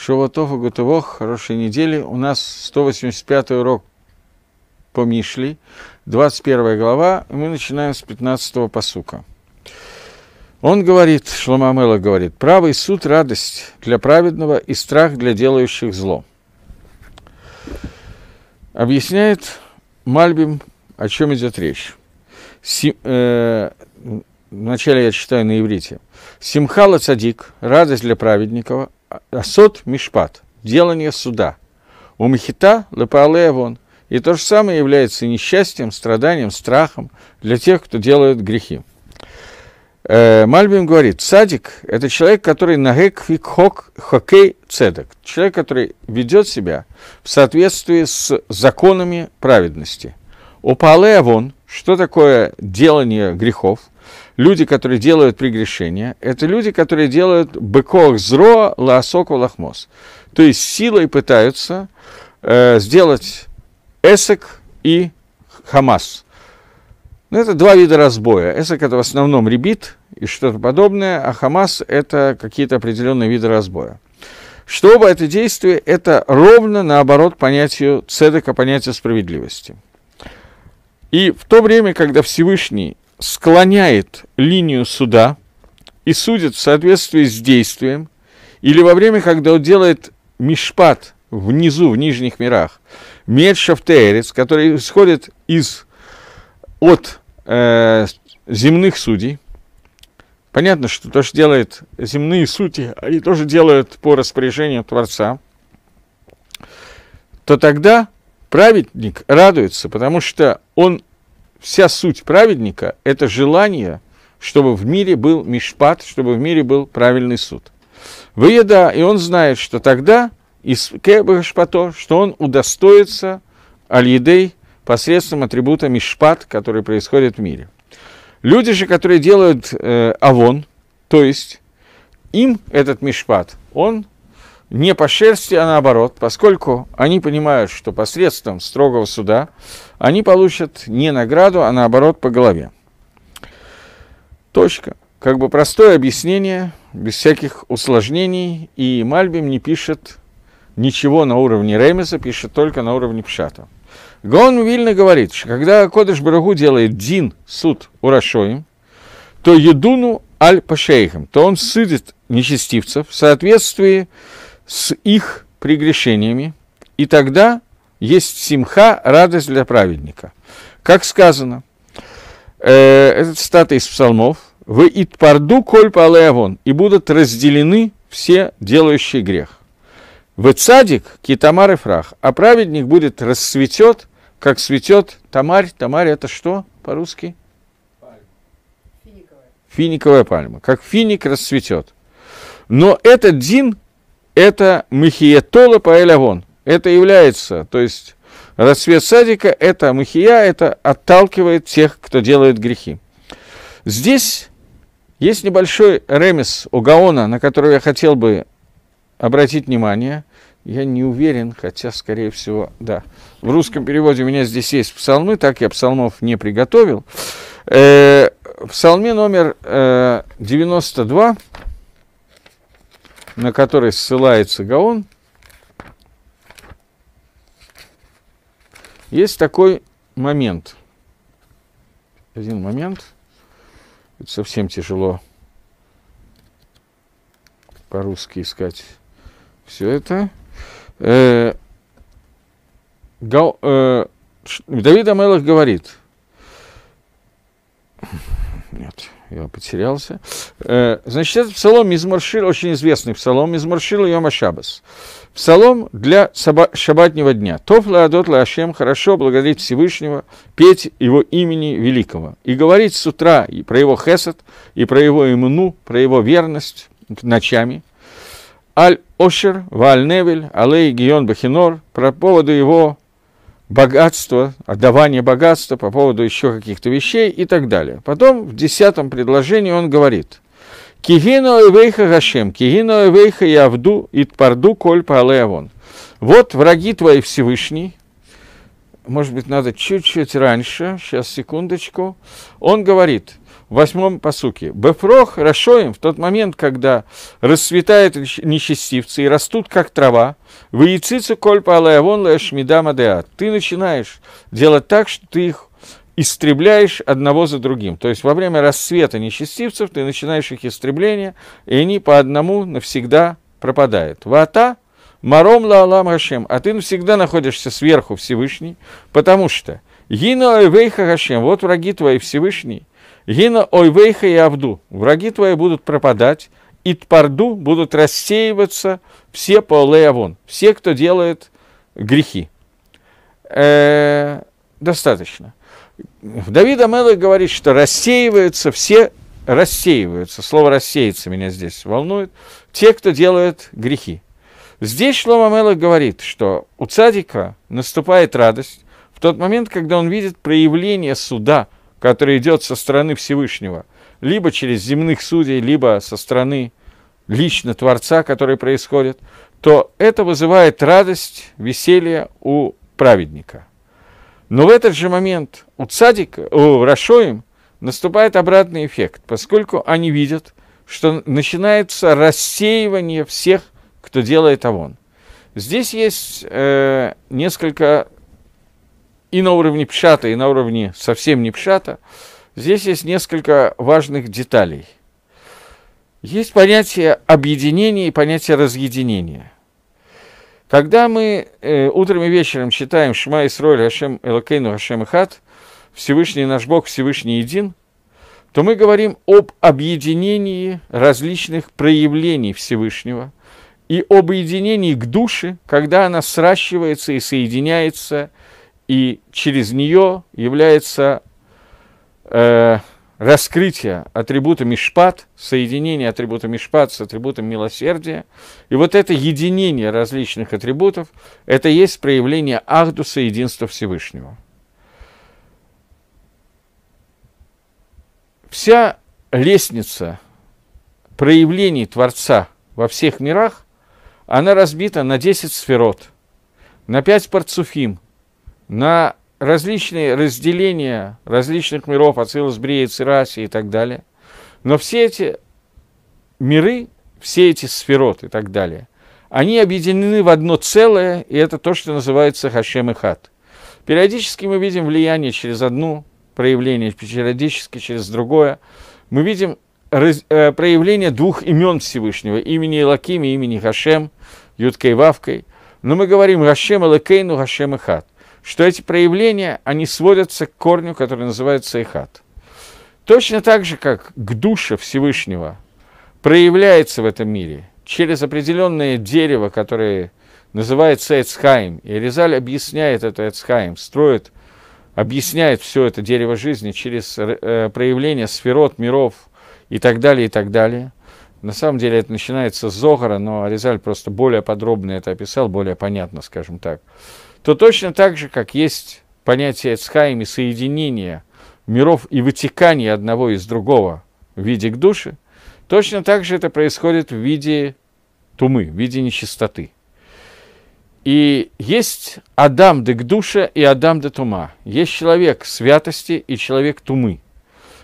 Шоватов и Гутовох, хорошей недели. У нас 185 урок по Мишли, 21 глава, и мы начинаем с 15 посука. Он говорит, Шломамела говорит, правый суд – радость для праведного и страх для делающих зло. Объясняет Мальбим, о чем идет речь. Си, э, вначале я читаю на иврите. Симхала цадик, радость для праведников, асот мишпат, делание суда. У мехита лепаалея вон. И то же самое является несчастьем, страданием, страхом для тех, кто делает грехи. Э, Мальбим говорит, садик – это человек, который нагек хок хокей цедок, человек, который ведет себя в соответствии с законами праведности. У Пале вон, что такое делание грехов? Люди, которые делают прегрешения, это люди, которые делают быкох зро лаосоку лахмос. То есть силой пытаются э, сделать эсек и хамас – ну, это два вида разбоя. Эсек – это в основном ребит и что-то подобное, а Хамас – это какие-то определенные виды разбоя. Что оба это действие – это ровно наоборот понятию цедека, понятию справедливости. И в то время, когда Всевышний склоняет линию суда и судит в соответствии с действием, или во время, когда он делает мишпат внизу, в нижних мирах, медшафтеерец, который исходит из от э, земных судей. Понятно, что то, что делают земные судьи, они тоже делают по распоряжению Творца, то тогда праведник радуется, потому что он, вся суть праведника – это желание, чтобы в мире был мишпат, чтобы в мире был правильный суд. Выеда, и он знает, что тогда из Кебашпато, что он удостоится аль посредством атрибута мишпат, который происходит в мире. Люди же, которые делают э, авон, то есть им этот мишпат, он не по шерсти, а наоборот, поскольку они понимают, что посредством строгого суда они получат не награду, а наоборот по голове. Точка. Как бы простое объяснение, без всяких усложнений, и Мальбим не пишет ничего на уровне Ремеса, пишет только на уровне Пшата. Гон Вильна говорит, что когда Кодыш Барагу делает Дин, суд Урашоим, то Едуну аль пашейхам, то он судит нечестивцев в соответствии с их прегрешениями, и тогда есть симха, радость для праведника. Как сказано, э, это цитата из псалмов, «Вы итпарду коль палеавон» и будут разделены все делающие грех. В цадик китамар и фрах, а праведник будет расцветет как цветет тамарь. Тамарь это что по-русски? Финиковая. Финиковая пальма. Как финик расцветет. Но этот дин, это махиетола паэлявон. Это является, то есть расцвет садика, это махия, это отталкивает тех, кто делает грехи. Здесь есть небольшой ремес у Гаона, на который я хотел бы обратить внимание. Я не уверен, хотя, скорее всего, да. В русском переводе у меня здесь есть псалмы, так я псалмов не приготовил. Э, псалме номер э, 92, на который ссылается Гаон, есть такой момент. Один момент. Это совсем тяжело по-русски искать все это. Э, Гал, э, Давид המלך говорит, нет, я потерялся. Э, значит, это псалом מזמור שיר ל, очень известный псалом מזמור שיר ליום השבת. Псалом для саба- шабатнего дня. טוב להודות להשם, хорошо благодарить Всевышнего, петь его имени великого. И говорить с утра и про его חסד, и про его эмуну, про его верность ночами. עלי עשור ועלי נבל, עלי הגיון בכינור, про поводу его богатства, отдавания богатства, по поводу еще каких-то вещей и так далее. Потом в десятом предложении он говорит, «Кигино эвейха Гашем, кигино эвейха явду итпарду коль палеавон». Вот враги твои Всевышний, может быть, надо чуть-чуть раньше, сейчас, секундочку. Он говорит, в восьмом посуке. Бефрох Рашоим в тот момент, когда расцветают нечестивцы и растут, как трава, в яйцицу кольпа алаявон лэшмида мадеат. Ты начинаешь делать так, что ты их истребляешь одного за другим. То есть во время расцвета нечестивцев ты начинаешь их истребление, и они по одному навсегда пропадают. Вата Маром ла Алам Хашем, а ты навсегда находишься сверху Всевышний, потому что Гина Ойвейха Хашем, вот враги твои Всевышний, Гина ойвейха и авду. Враги твои будут пропадать, и тпарду будут рассеиваться все по авон, все, кто делает грехи. Э, достаточно. Давид Амелах говорит, что рассеиваются все, рассеиваются. Слово «рассеяться» меня здесь волнует. Те, кто делает грехи. Здесь Шлома Мелах говорит, что у цадика наступает радость в тот момент, когда он видит проявление суда – который идет со стороны Всевышнего, либо через земных судей, либо со стороны лично Творца, который происходит, то это вызывает радость, веселье у праведника. Но в этот же момент у цадика, у Рашоим наступает обратный эффект, поскольку они видят, что начинается рассеивание всех, кто делает авон. Здесь есть э, несколько и на уровне пшата, и на уровне совсем не пшата, здесь есть несколько важных деталей. Есть понятие объединения и понятие разъединения. Когда мы э, утром и вечером читаем Шма Исроль Хашем Элокейну Хашем Хат, Всевышний наш Бог, Всевышний един, то мы говорим об объединении различных проявлений Всевышнего и об объединении к душе, когда она сращивается и соединяется и через нее является э, раскрытие атрибута Мишпат, соединение атрибута Мишпат с атрибутом милосердия. И вот это единение различных атрибутов, это есть проявление Ахдуса, единства Всевышнего. Вся лестница проявлений Творца во всех мирах, она разбита на 10 сферот, на 5 парцуфим – на различные разделения различных миров, Ацилус, Брия, Цираси и так далее. Но все эти миры, все эти сфероты и так далее, они объединены в одно целое, и это то, что называется Хашем и Хат. Периодически мы видим влияние через одну проявление, периодически через другое. Мы видим раз, э, проявление двух имен Всевышнего, имени Элаким и имени Хашем, Юткой и Вавкой. Но мы говорим Хашем Элакейну, Хашем и Хат что эти проявления, они сводятся к корню, который называется Ихат. Точно так же, как к душе Всевышнего проявляется в этом мире через определенное дерево, которое называется Эцхайм, и Резаль объясняет это Эцхайм, строит, объясняет все это дерево жизни через э, проявление сферот, миров и так далее, и так далее. На самом деле это начинается с Зогара, но Аризаль просто более подробно это описал, более понятно, скажем так то точно так же, как есть понятие Эцхайм и соединения миров и вытекания одного из другого в виде к душе, точно так же это происходит в виде тумы, в виде нечистоты. И есть Адам де к душе и Адам де тума. Есть человек святости и человек тумы.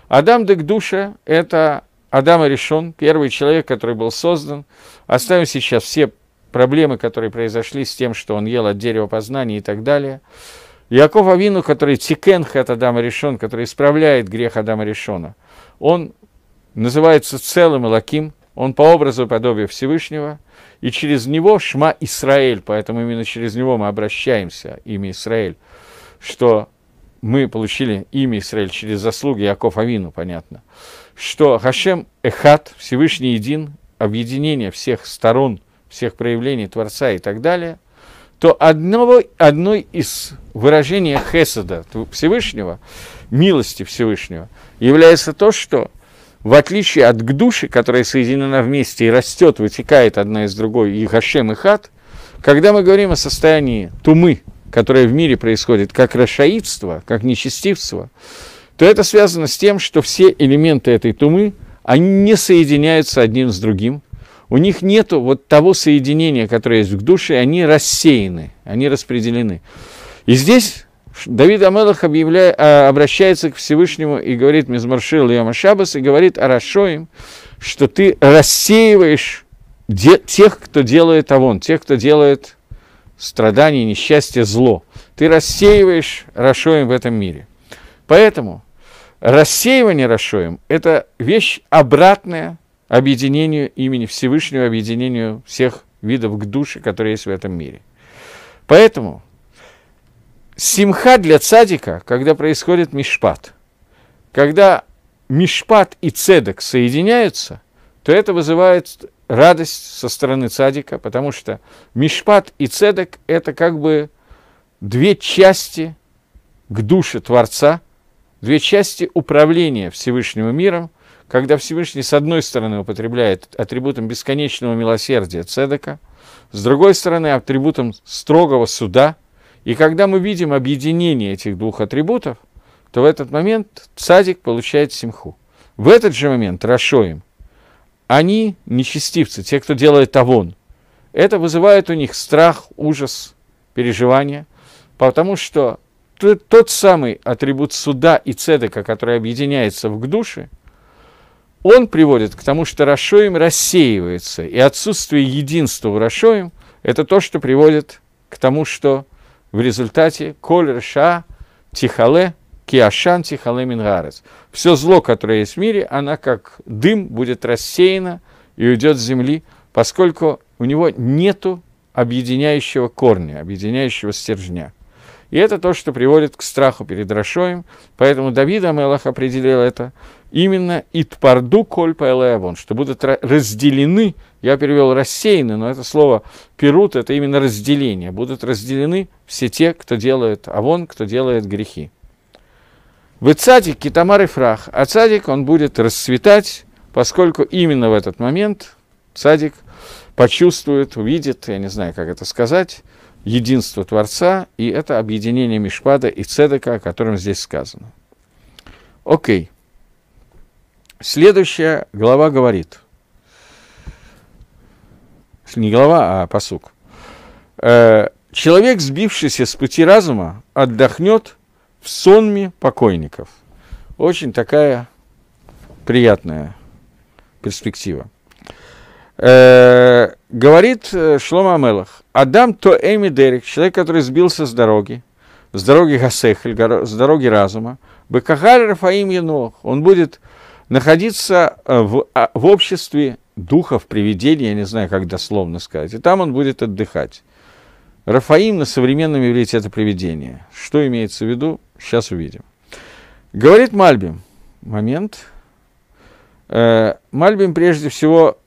Адам де к душе – это Адам решен, первый человек, который был создан. Оставим сейчас все проблемы, которые произошли с тем, что он ел от дерева познания и так далее. Яков Авину, который тикенх от Адама решен, который исправляет грех Адама решена, он называется целым Лаким, он по образу и подобию Всевышнего, и через него Шма Исраэль, поэтому именно через него мы обращаемся, имя Исраэль, что мы получили имя Исраэль через заслуги Яков Авину, понятно, что Хашем Эхат, Всевышний един, объединение всех сторон всех проявлений Творца и так далее, то одного, одной из выражений Хесада Всевышнего, милости Всевышнего, является то, что в отличие от Гдуши, которая соединена вместе и растет, вытекает одна из другой, и Хашем, и Хат, когда мы говорим о состоянии тумы, которое в мире происходит как расшаидство, как нечестивство, то это связано с тем, что все элементы этой тумы, они не соединяются одним с другим, у них нет вот того соединения, которое есть в душе, они рассеяны, они распределены. И здесь Давид Амелах а, обращается к Всевышнему и говорит Мизмаршил Йома Шабас, и говорит Арашоим, что ты рассеиваешь де, тех, кто делает авон, тех, кто делает страдания, несчастье, зло. Ты рассеиваешь Рашоим в этом мире. Поэтому рассеивание Рашоим – это вещь обратная объединению имени Всевышнего, объединению всех видов к душе, которые есть в этом мире. Поэтому симха для цадика, когда происходит мишпат, когда мишпат и цедек соединяются, то это вызывает радость со стороны цадика, потому что мишпат и цедек – это как бы две части к душе Творца, две части управления Всевышним миром, когда Всевышний с одной стороны употребляет атрибутом бесконечного милосердия цедека, с другой стороны атрибутом строгого суда, и когда мы видим объединение этих двух атрибутов, то в этот момент цадик получает симху. В этот же момент Рашоим, они нечестивцы, те, кто делает авон, это вызывает у них страх, ужас, переживания, потому что тот самый атрибут суда и цедека, который объединяется в душе – он приводит к тому, что Рашоим рассеивается, и отсутствие единства у Рашоим – это то, что приводит к тому, что в результате Коль Раша Тихале Киашан Тихале Мингарец. Все зло, которое есть в мире, она как дым будет рассеяна и уйдет с земли, поскольку у него нету объединяющего корня, объединяющего стержня. И это то, что приводит к страху перед Рашоем. Поэтому Давид Амелах определил это именно «итпарду коль пайлеавон», что будут разделены, я перевел рассеяны, но это слово «перут» – это именно разделение. Будут разделены все те, кто делает авон, кто делает грехи. В цадик китамар и фрах, а цадик он будет расцветать, поскольку именно в этот момент цадик почувствует, увидит, я не знаю, как это сказать, единство Творца, и это объединение Мишпада и Цедека, о котором здесь сказано. Окей. Следующая глава говорит, не глава, а посук. Э, Человек, сбившийся с пути разума, отдохнет в сонме покойников. Очень такая приятная перспектива. Э, говорит э, Шлома Амелах, Адам то Эми Дерек, человек, который сбился с дороги, с дороги Гасехель, с дороги разума, Бекахаль Рафаим Енох, он будет находиться э, в, а, в обществе духов, привидений, я не знаю, как дословно сказать, и там он будет отдыхать. Рафаим на современном иврите это привидение. Что имеется в виду, сейчас увидим. Говорит Мальбим, момент. Мальбим прежде всего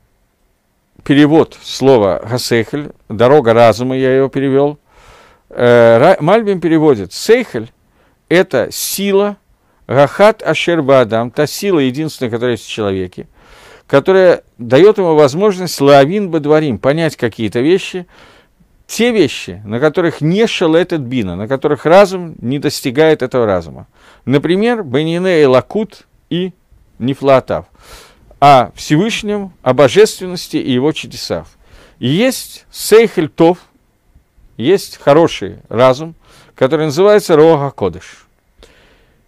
перевод слова «гасейхель», «дорога разума», я его перевел. Э, Мальбим переводит «сейхель» – это сила, «гахат ашер баадам», та сила единственная, которая есть в человеке, которая дает ему возможность лавин бадварим, понять какие-то вещи, те вещи, на которых не шалетет бина, на которых разум не достигает этого разума. Например, Бенине и Лакут и Нефлатав о Всевышнем, о божественности и его чудесах. И есть Сейхель Тов, есть хороший разум, который называется Рога Кодыш.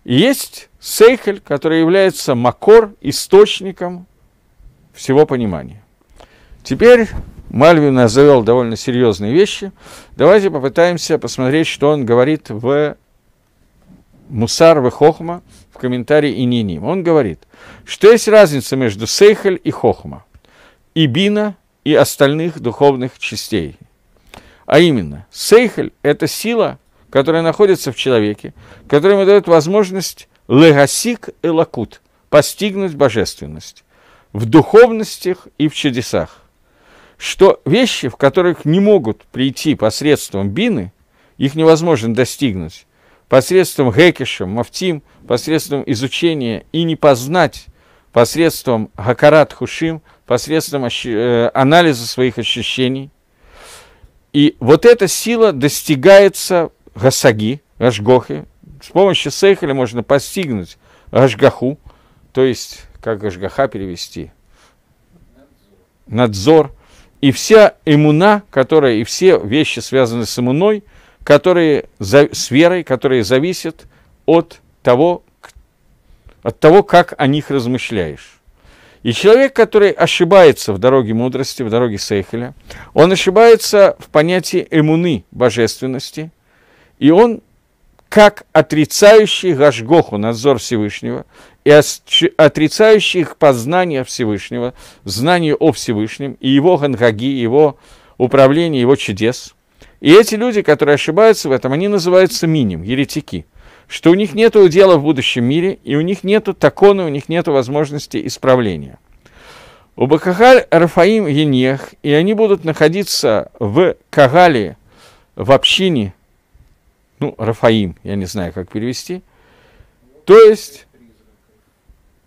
И есть Сейхель, который является Макор, источником всего понимания. Теперь Мальвин нас завел довольно серьезные вещи. Давайте попытаемся посмотреть, что он говорит в Мусар в Хохма в комментарии Ининим. Он говорит, что есть разница между Сейхель и Хохма, и Бина, и остальных духовных частей. А именно, Сейхель – это сила, которая находится в человеке, которая ему дает возможность легасик и лакут – постигнуть божественность в духовностях и в чудесах. Что вещи, в которых не могут прийти посредством бины, их невозможно достигнуть, посредством Гекеша, Мафтим, посредством изучения и не познать посредством Гакарат Хушим, посредством э, анализа своих ощущений. И вот эта сила достигается Гасаги, Гашгохи. С помощью Сейхеля можно постигнуть Гашгаху, то есть, как Гашгаха перевести? Надзор. И вся иммуна, которая, и все вещи, связанные с иммуной, которые, с верой, которые зависят от того, от того, как о них размышляешь. И человек, который ошибается в дороге мудрости, в дороге Сейхеля, он ошибается в понятии эмуны, божественности, и он, как отрицающий Гашгоху, надзор Всевышнего, и отрицающий их познание Всевышнего, знание о Всевышнем, и его гангаги, его управление, его чудес. И эти люди, которые ошибаются в этом, они называются миним, еретики – что у них нет дела в будущем мире, и у них нет такона, у них нет возможности исправления. У Бакахаль Рафаим Енех, и они будут находиться в Кагале, в общине, ну, Рафаим, я не знаю, как перевести, то есть,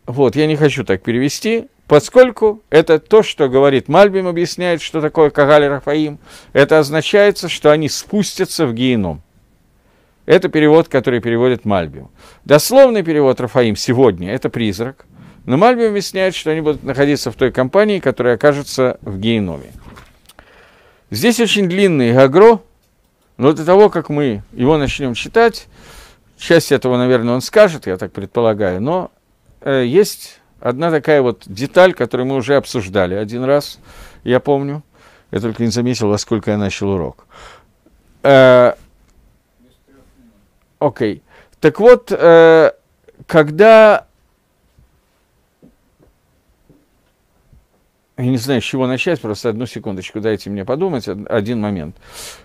вот, я не хочу так перевести, поскольку это то, что говорит Мальбим, объясняет, что такое Кагаль Рафаим, это означает, что они спустятся в геном. Это перевод, который переводит Мальбим. Дословный перевод Рафаим сегодня – это призрак. Но Мальбим объясняет, что они будут находиться в той компании, которая окажется в гейноме. Здесь очень длинный Гагро, но до того, как мы его начнем читать, часть этого, наверное, он скажет, я так предполагаю, но э, есть одна такая вот деталь, которую мы уже обсуждали один раз, я помню. Я только не заметил, во сколько я начал урок. Э, Окей. Так вот, э, когда... Я не знаю, с чего начать, просто одну секундочку, дайте мне подумать, один момент.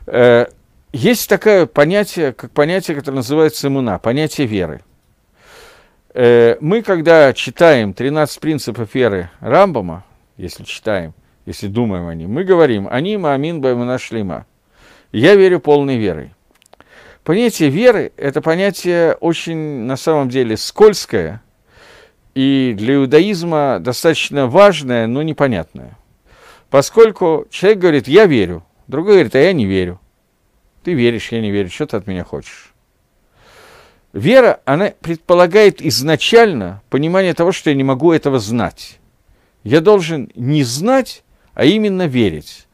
Э, есть такое понятие, как понятие, которое называется иммуна, понятие веры. Э, мы, когда читаем 13 принципов веры Рамбама, если читаем, если думаем о них, мы говорим «Они маамин баймуна шлима». Я верю полной верой. Понятие веры – это понятие очень, на самом деле, скользкое и для иудаизма достаточно важное, но непонятное. Поскольку человек говорит «я верю», другой говорит «а я не верю». Ты веришь, я не верю, что ты от меня хочешь? Вера, она предполагает изначально понимание того, что я не могу этого знать. Я должен не знать, а именно верить.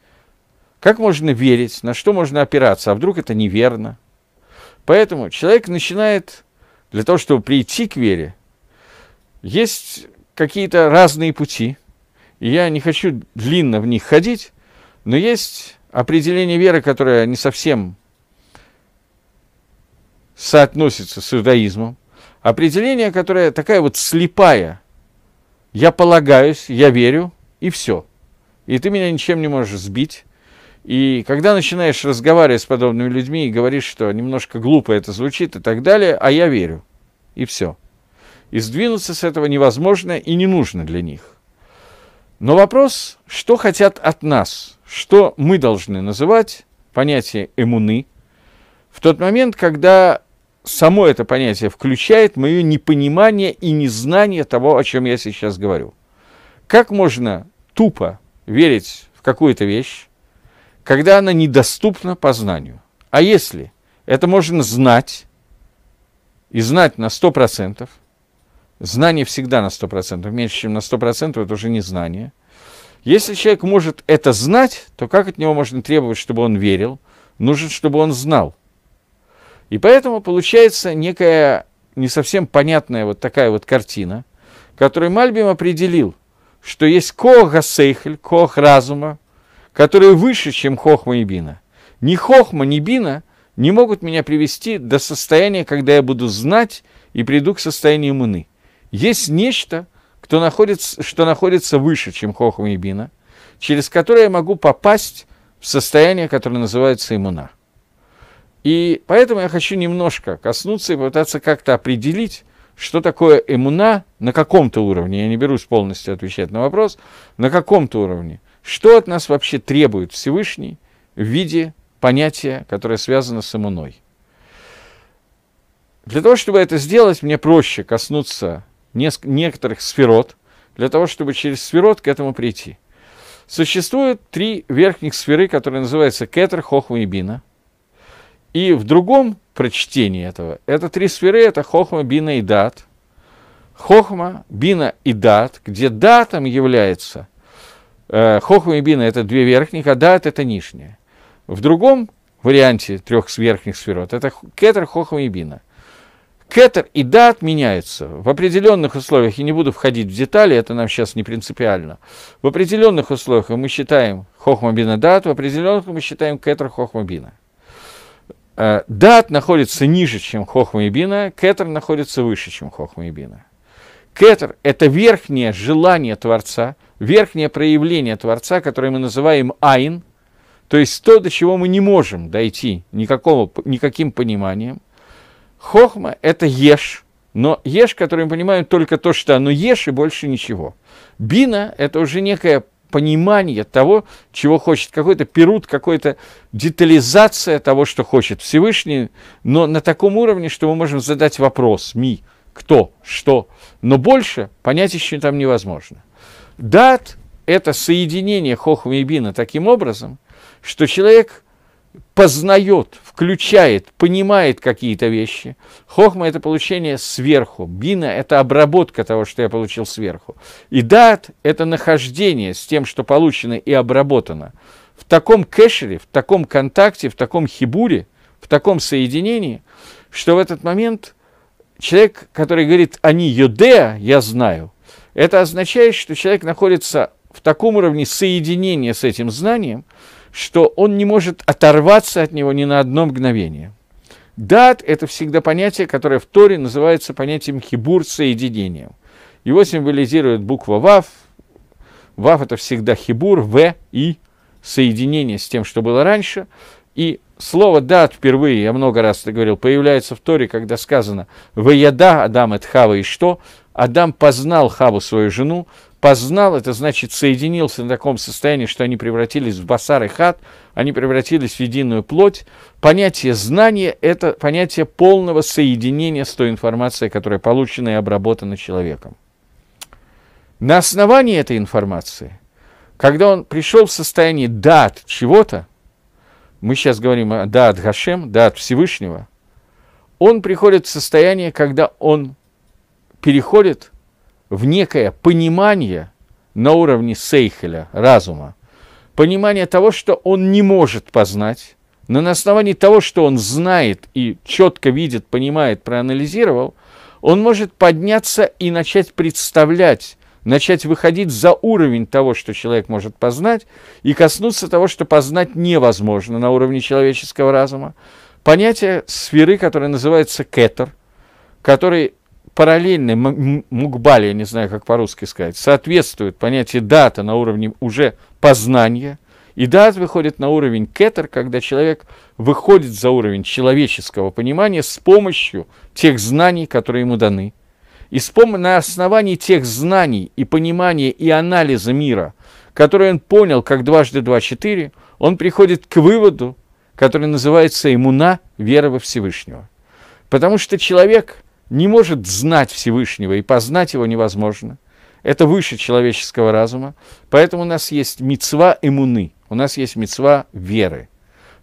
Как можно верить, на что можно опираться, а вдруг это неверно – Поэтому человек начинает, для того, чтобы прийти к вере, есть какие-то разные пути. И я не хочу длинно в них ходить, но есть определение веры, которое не совсем соотносится с иудаизмом. Определение, которое такая вот слепая. Я полагаюсь, я верю, и все. И ты меня ничем не можешь сбить. И когда начинаешь разговаривать с подобными людьми и говоришь, что немножко глупо это звучит и так далее, а я верю. И все. И сдвинуться с этого невозможно и не нужно для них. Но вопрос, что хотят от нас, что мы должны называть понятие эмуны в тот момент, когда само это понятие включает мое непонимание и незнание того, о чем я сейчас говорю. Как можно тупо верить в какую-то вещь, когда она недоступна познанию. А если это можно знать, и знать на 100%, знание всегда на 100%, меньше, чем на 100%, это уже не знание. Если человек может это знать, то как от него можно требовать, чтобы он верил? Нужно, чтобы он знал. И поэтому получается некая не совсем понятная вот такая вот картина, которую Мальбим определил, что есть кох гасейхель, кох разума, которые выше, чем Хохма и Бина. Ни Хохма, ни Бина не могут меня привести до состояния, когда я буду знать и приду к состоянию муны. Есть нечто, кто находится, что находится выше, чем Хохма и Бина, через которое я могу попасть в состояние, которое называется иммуна. И поэтому я хочу немножко коснуться и попытаться как-то определить, что такое эмуна на каком-то уровне. Я не берусь полностью отвечать на вопрос, на каком-то уровне. Что от нас вообще требует Всевышний в виде понятия, которое связано с иммуной? Для того, чтобы это сделать, мне проще коснуться некоторых сферот, для того, чтобы через сферот к этому прийти. Существует три верхних сферы, которые называются Кетер, Хохма и Бина. И в другом прочтении этого, это три сферы, это Хохма, Бина и Дат. Хохма, Бина и Дат, где датом является – Э, Хохма и Бина – это две верхних, а Дат – это нижняя. В другом варианте трех верхних сферот, это кетер, хохма и бина. Кетер и дат меняются. В определенных условиях, я не буду входить в детали, это нам сейчас не принципиально. В определенных условиях мы считаем хохма бина дат, в определенных мы считаем кетер хохма бина. Э, дат находится ниже, чем хохма и бина, кетер находится выше, чем хохма и бина. Кетер – это верхнее желание Творца, верхнее проявление Творца, которое мы называем айн, то есть то, до чего мы не можем дойти никакого, никаким пониманием. Хохма – это еш, но еш, который мы понимаем только то, что оно еш и больше ничего. Бина – это уже некое понимание того, чего хочет, какой-то перут, какая-то детализация того, что хочет Всевышний, но на таком уровне, что мы можем задать вопрос «ми», кто, что, но больше понять еще там невозможно. Дат – это соединение хохма и бина таким образом, что человек познает, включает, понимает какие-то вещи. Хохма – это получение сверху, бина – это обработка того, что я получил сверху. И дат – это нахождение с тем, что получено и обработано. В таком кэшере, в таком контакте, в таком хибуре, в таком соединении, что в этот момент человек, который говорит «они юдея», я знаю, это означает, что человек находится в таком уровне соединения с этим знанием, что он не может оторваться от него ни на одно мгновение. Дат – это всегда понятие, которое в Торе называется понятием хибур – соединением. Его символизирует буква Вав. Вав – это всегда хибур, В, И, соединение с тем, что было раньше. И слово «дат» впервые, я много раз это говорил, появляется в Торе, когда сказано «Ваяда Адам от Хава и что?» Адам познал Хаву, свою жену, познал, это значит соединился на таком состоянии, что они превратились в басар и хат, они превратились в единую плоть. Понятие знания – это понятие полного соединения с той информацией, которая получена и обработана человеком. На основании этой информации, когда он пришел в состояние дат чего-то, мы сейчас говорим о Даат Гашем, Даат Всевышнего, он приходит в состояние, когда он переходит в некое понимание на уровне сейхеля, разума, понимание того, что он не может познать, но на основании того, что он знает и четко видит, понимает, проанализировал, он может подняться и начать представлять начать выходить за уровень того, что человек может познать, и коснуться того, что познать невозможно на уровне человеческого разума. Понятие сферы, которое называется кетер, который параллельно мукбали, я не знаю, как по-русски сказать, соответствует понятию дата на уровне уже познания, и дат выходит на уровень кетер, когда человек выходит за уровень человеческого понимания с помощью тех знаний, которые ему даны – и на основании тех знаний и понимания и анализа мира, которые он понял как дважды два четыре, он приходит к выводу, который называется иммуна вера во Всевышнего. Потому что человек не может знать Всевышнего, и познать его невозможно. Это выше человеческого разума. Поэтому у нас есть мецва иммуны, у нас есть мецва веры.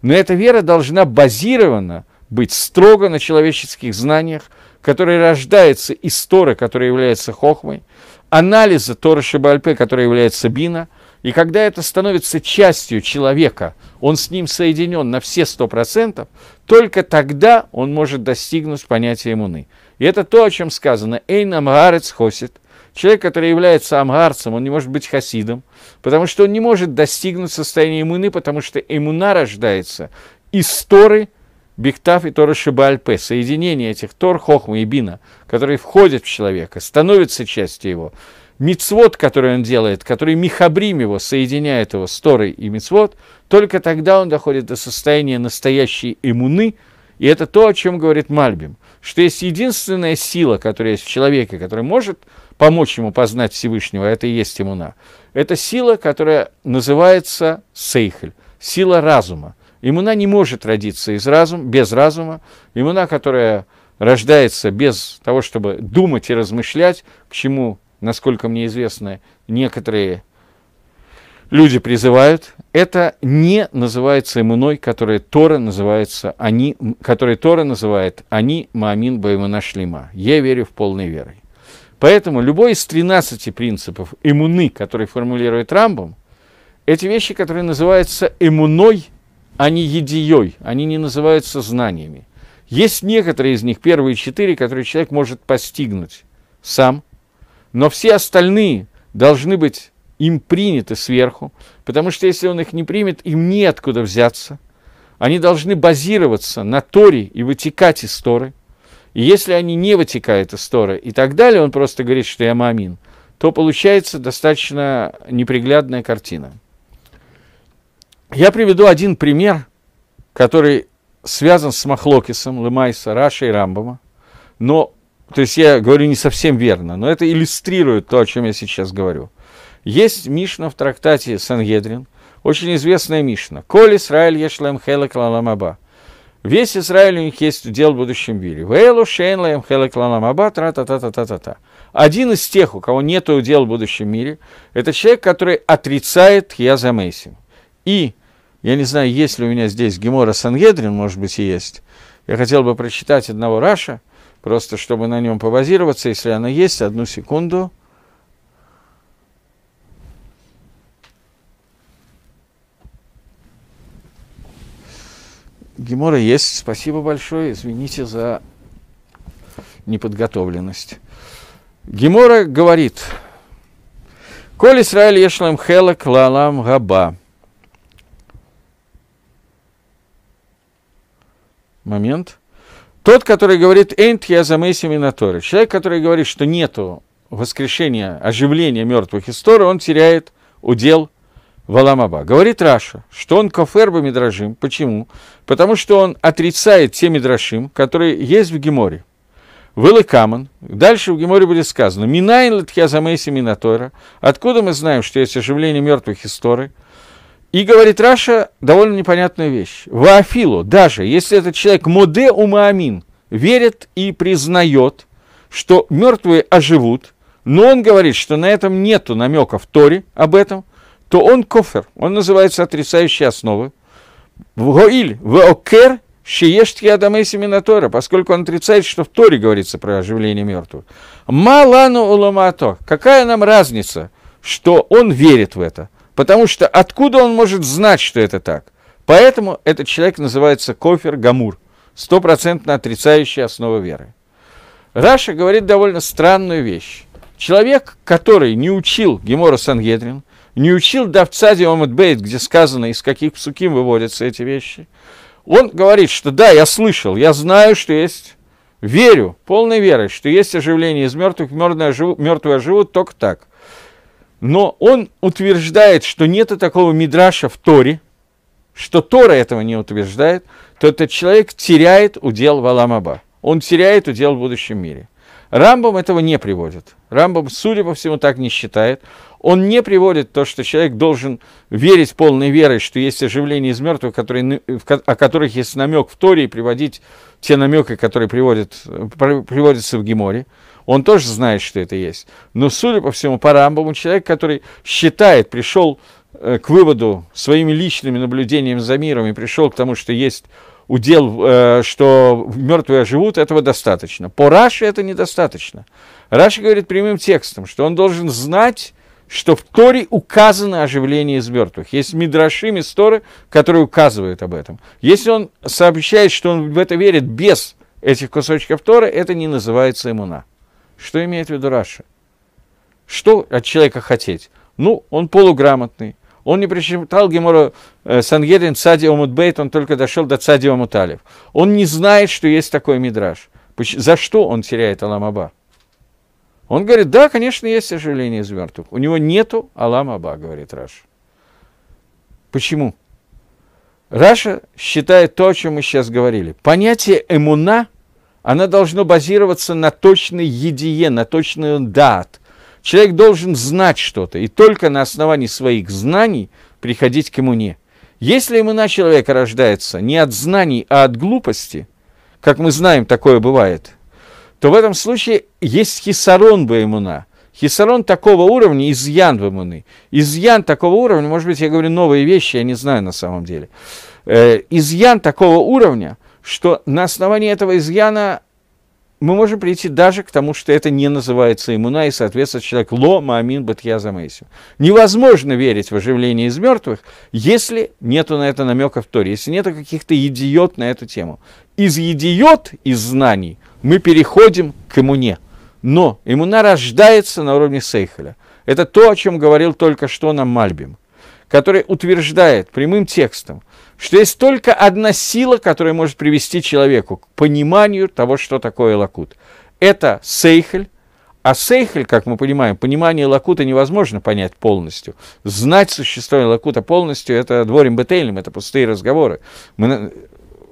Но эта вера должна базирована быть строго на человеческих знаниях, который рождается из Торы, которая является Хохмой, анализа Торы Шибальпе, которая является Бина, и когда это становится частью человека, он с ним соединен на все сто процентов, только тогда он может достигнуть понятия иммуны. И это то, о чем сказано «Эйн амгарец хосит». Человек, который является амгарцем, он не может быть хасидом, потому что он не может достигнуть состояния иммуны, потому что иммуна рождается из Торы – Бихтав и Тора Шибальпе, соединение этих Тор, Хохма и Бина, которые входят в человека, становятся частью его. Мицвод, который он делает, который Михабрим его, соединяет его с Торой и Мицвод, только тогда он доходит до состояния настоящей иммуны, и это то, о чем говорит Мальбим, что есть единственная сила, которая есть в человеке, которая может помочь ему познать Всевышнего, это и есть иммуна. Это сила, которая называется сейхель, сила разума. Иммуна не может родиться из разума, без разума. Иммуна, которая рождается без того, чтобы думать и размышлять, к чему, насколько мне известно, некоторые люди призывают, это не называется иммуной, которая Тора называется, они, которая Тора называет «они маамин баимуна шлима». Я верю в полной верой. Поэтому любой из 13 принципов иммуны, которые формулирует Рамбом, эти вещи, которые называются иммуной – а едией, они не называются знаниями. Есть некоторые из них, первые четыре, которые человек может постигнуть сам, но все остальные должны быть им приняты сверху, потому что если он их не примет, им неоткуда взяться. Они должны базироваться на Торе и вытекать из Торы. И если они не вытекают из Торы и так далее, он просто говорит, что я мамин, то получается достаточно неприглядная картина. Я приведу один пример, который связан с Махлокисом, Лемайса, Раша и Рамбома, но, то есть я говорю не совсем верно, но это иллюстрирует то, о чем я сейчас говорю. Есть Мишна в трактате Сангедрин, очень известная Мишна. «Коль Исраиль ешлем хелек лаламаба». Весь Израиль у них есть удел в будущем мире. «Вейлу шейн лаем хелек лаламаба» тра-та-та-та-та-та. Один из тех, у кого нет удел в будущем мире, это человек, который отрицает Язамейсим. И я не знаю, есть ли у меня здесь Гемора Сангедрин, может быть, и есть. Я хотел бы прочитать одного Раша, просто чтобы на нем побазироваться, если она есть. Одну секунду. Гемора есть. Спасибо большое. Извините за неподготовленность. Гемора говорит, «Коль Исраиль ешлам хелек лалам габа». момент. Тот, который говорит «Энт я замейси минаторы». Человек, который говорит, что нету воскрешения, оживления мертвых историй, он теряет удел Валамаба. Говорит Раша, что он кофер бы мидрашим. Почему? Потому что он отрицает те мидрашим, которые есть в Геморе. Вылы Каман. Дальше в Геморе будет сказано. Минайн литхя замейси минатора. Откуда мы знаем, что есть оживление мертвых историй? И говорит Раша довольно непонятную вещь. Ваафилу, даже если этот человек моде умаамин, верит и признает, что мертвые оживут, но он говорит, что на этом нету намека в Торе об этом, то он кофер, он называется отрицающей основы. Вгоиль, вокер, шиешт адамейси минатора, поскольку он отрицает, что в Торе говорится про оживление мертвых. Малану уламато, какая нам разница, что он верит в это? Потому что откуда он может знать, что это так? Поэтому этот человек называется кофер гамур, стопроцентно отрицающий основу веры. Раша говорит довольно странную вещь. Человек, который не учил Гемора Сангедрин, не учил Давцади Омадбейт, где сказано, из каких псуким выводятся эти вещи, он говорит, что да, я слышал, я знаю, что есть, верю, полной верой, что есть оживление из мертвых, мертвые живут только так но он утверждает, что нет такого мидраша в Торе, что Тора этого не утверждает, то этот человек теряет удел в Аламаба. Он теряет удел в будущем мире. Рамбам этого не приводит. Рамбам, судя по всему, так не считает. Он не приводит то, что человек должен верить полной верой, что есть оживление из мертвых, которые, о которых есть намек в Торе, и приводить те намеки, которые приводят, приводятся в Геморе. Он тоже знает, что это есть. Но, судя по всему, по Рамбаму, человек, который считает, пришел э, к выводу своими личными наблюдениями за миром и пришел к тому, что есть удел, э, что мертвые живут, этого достаточно. По Раше это недостаточно. Раши говорит прямым текстом, что он должен знать, что в Торе указано оживление из мертвых. Есть мидраши, мисторы, которые указывают об этом. Если он сообщает, что он в это верит без этих кусочков Торы, это не называется иммуна. Что имеет в виду Раша? Что от человека хотеть? Ну, он полуграмотный, он не прочитал Гемора э, סנהדרין צדי עמוד בית, он только дошел до צדי עמוד אלף. Он не знает, что есть такой мидраш. За что он теряет עולם הבא? Он говорит, да, конечно, есть оживление из мертвых. У него нету עולם הבא, говорит Раши. Почему? Раши считает то, о чем мы сейчас говорили. Понятие אמונה она должна базироваться на точной ידיעה, на точной דעת. Человек должен знать что-то, и только на основании своих знаний приходить к иммуне. Если иммуна человека рождается не от знаний, а от глупости, как мы знаем, такое бывает, то в этом случае есть хисарон бы иммуна. Хисарон такого уровня, изъян в иммуны. Изъян такого уровня, может быть, я говорю новые вещи, я не знаю на самом деле. Э, изъян такого уровня – что на основании этого изъяна мы можем прийти даже к тому, что это не называется иммуна, и, соответственно, человек ло маамин батья замейсю. Невозможно верить в оживление из мертвых, если нету на это намека в Торе, если нету каких-то идиот на эту тему. Из идиот, из знаний, мы переходим к иммуне. Но иммуна рождается на уровне Сейхеля. Это то, о чем говорил только что нам Мальбим, который утверждает прямым текстом – что есть только одна сила, которая может привести человеку к пониманию того, что такое лакут. Это сейхель, а сейхель, как мы понимаем, понимание лакута невозможно понять полностью. Знать существование лакута полностью – это дворим бетельным, это пустые разговоры. Мы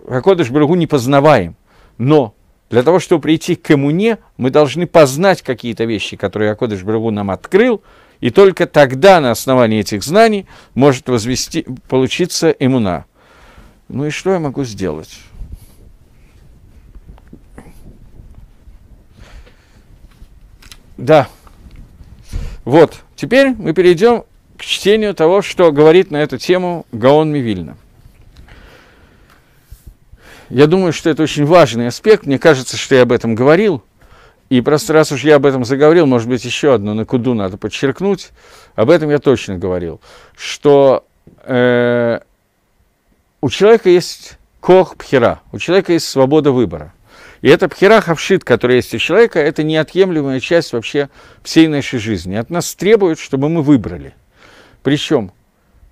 Хакодыш Брагу не познаваем. Но для того, чтобы прийти к коммуне, мы должны познать какие-то вещи, которые Акодыш Брагу нам открыл, и только тогда на основании этих знаний может возвести, получиться иммуна. Ну и что я могу сделать? Да. Вот, теперь мы перейдем к чтению того, что говорит на эту тему Гаон Мивильна. Я думаю, что это очень важный аспект. Мне кажется, что я об этом говорил. И просто раз уж я об этом заговорил, может быть, еще одну на куду надо подчеркнуть. Об этом я точно говорил. Что э, у человека есть кох пхера, у человека есть свобода выбора. И эта пхера хавшит, которая есть у человека, это неотъемлемая часть вообще всей нашей жизни. От нас требуют, чтобы мы выбрали. Причем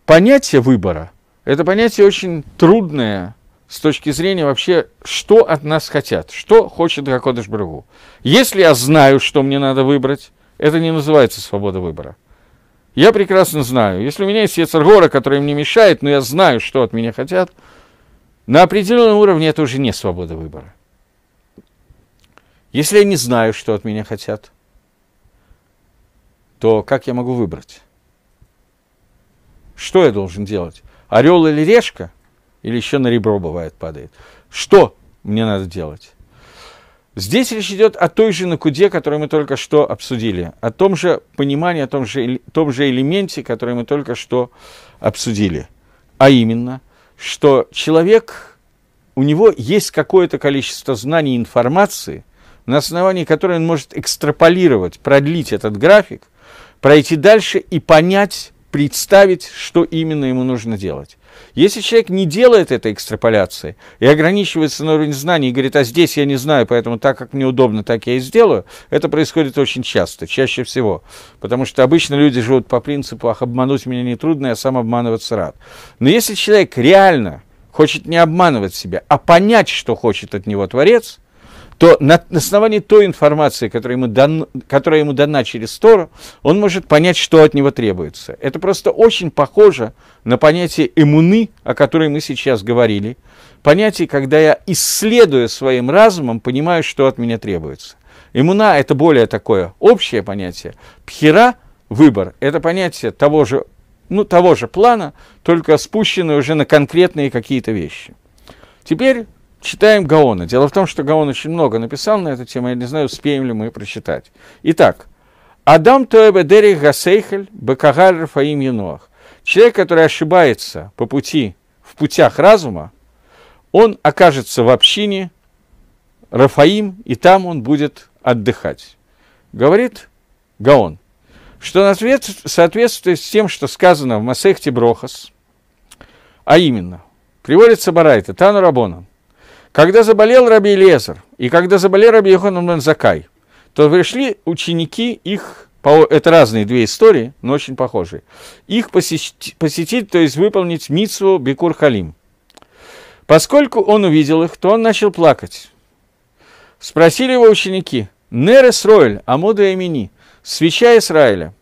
понятие выбора – это понятие очень трудное с точки зрения вообще, что от нас хотят, что хочет Гакодыш Брагу. Если я знаю, что мне надо выбрать, это не называется свобода выбора. Я прекрасно знаю, если у меня есть Ецаргора, который мне мешает, но я знаю, что от меня хотят, на определенном уровне это уже не свобода выбора. Если я не знаю, что от меня хотят, то как я могу выбрать? Что я должен делать? Орел или решка? Или еще на ребро бывает падает? Что мне надо делать? Здесь речь идет о той же накуде, которую мы только что обсудили, о том же понимании, о том же, том же элементе, который мы только что обсудили. А именно, что человек, у него есть какое-то количество знаний и информации, на основании которой он может экстраполировать, продлить этот график, пройти дальше и понять, представить, что именно ему нужно делать. Если человек не делает этой экстраполяции и ограничивается на уровень знаний и говорит, а здесь я не знаю, поэтому так, как мне удобно, так я и сделаю, это происходит очень часто, чаще всего. Потому что обычно люди живут по принципу, ах, обмануть меня нетрудно, я сам обманываться рад. Но если человек реально хочет не обманывать себя, а понять, что хочет от него Творец – то на основании той информации, которая ему, дан, которая ему дана через Тору, он может понять, что от него требуется. Это просто очень похоже на понятие эмуны, о которой мы сейчас говорили. Понятие, когда я, исследуя своим разумом, понимаю, что от меня требуется. Иммуна – это более такое общее понятие. Пхера – выбор – это понятие того же, ну, того же плана, только спущенное уже на конкретные какие-то вещи. Теперь читаем Гаона. Дело в том, что Гаон очень много написал на эту тему, я не знаю, успеем ли мы прочитать. Итак, Адам Тоэбе Дери Гасейхель Бакагаль Рафаим Януах. Человек, который ошибается по пути, в путях разума, он окажется в общине Рафаим, и там он будет отдыхать. Говорит Гаон, что соответствует с тем, что сказано в Масехте Брохас, а именно, приводится Барайта, Тану Рабонан, когда заболел Раби Лезер, и когда заболел Раби Йоханан Закай, то пришли ученики их, это разные две истории, но очень похожие, их посетить, посетить то есть выполнить митсву Бекур Халим. Поскольку он увидел их, то он начал плакать. Спросили его ученики, Нер Исроэль, Амуда Эмини, свеча Израиля,